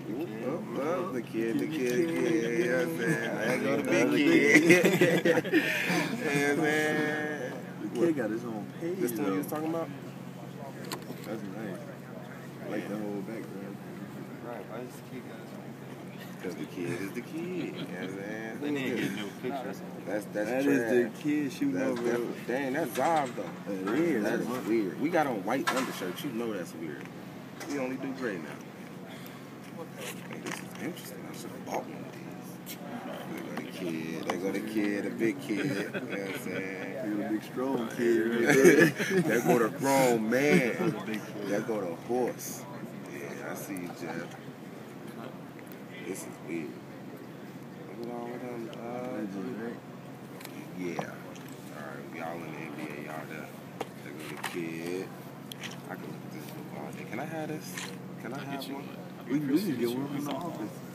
Oh, oh, the kid, the kid, the kid. Know what I'm saying? There go the big kid. I'm saying? The kid got his own page. This the one you was talking about? That's nice. I like the whole background. Right, why does the kid got his own Because the kid is the kid. I'm saying? They didn't get no pictures. That's, that's That is the kid shooting That's over. dang, that's Zav though. It is. That's That's weird. We got on white undershirts. You know that's weird. We only do gray now. Hey, this is interesting. I should have bought one of these. There go the kid. There go the kid, the big kid. You know what I'm saying? You're a big strong kid. right there. there go the grown man. There go the horse. Yeah, I see you, Jeff. This is weird. Look at all of them. Uh, yeah. Alright, we all in the NBA, y'all there. There go the kid. I can look at this football. Can I have this? Can I have one? We can, we can get one from the office.